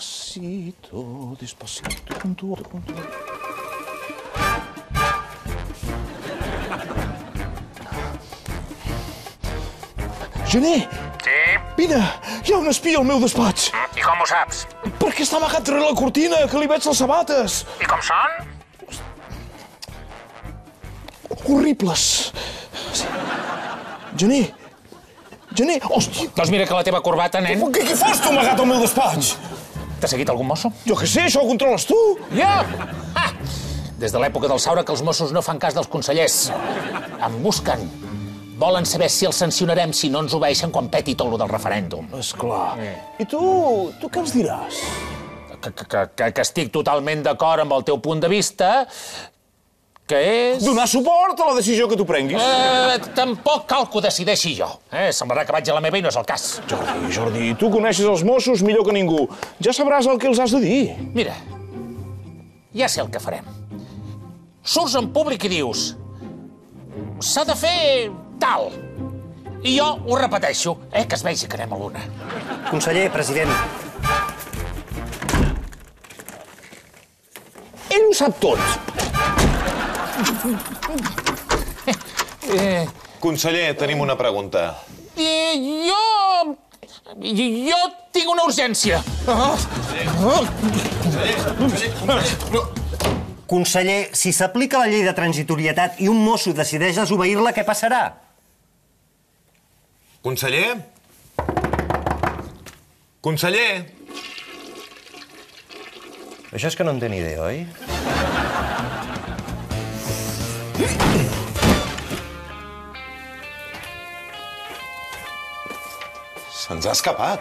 Despacito, despacito, con tu, con tu. Gené, Sí? vine, hi ha un espia al meu despatx. I com ho saps? Perquè està amagat darrere la cortina, que li veig les sabates. I com són? Horribles. Gené, Gené, hòstia, Doncs mira que la teva corbata, nen... què, què fas tu amagat al meu despatx? T'ha seguit algun mosso? Jo què sé, això ho controles tu. Jo! Ha! Des de l'època del Saura que els Mossos no fan cas dels consellers. Em busquen. Volen saber si els sancionarem si no ens obeeixen quan peti tot lo del referèndum. Esclar. I tu, tu què ens diràs? Que, que, que, que estic totalment d'acord amb el teu punt de vista, que és... Donar suport a la decisió que tu prenguis. Eh, tampoc cal que ho decideixi jo. Eh? Semblarà que vaig a la meva i no és el cas. Jordi, Jordi, tu coneixes els Mossos millor que ningú. Ja sabràs el que els has de dir. Mira, ja sé el que farem. Surts en públic i dius s'ha de fer tal. I jo ho repeteixo, eh, que es vegi que anem a l'una. Conseller, president, Ell ho sap tot. Conseller, tenim una pregunta. I jo... Jo tinc una urgència. conseller, si s'aplica la llei de transitorietat i un mosso decideix desobeir-la, què passarà? Conseller? Conseller? Això és que no en té ni idea, oi? Se'ns ha escapat.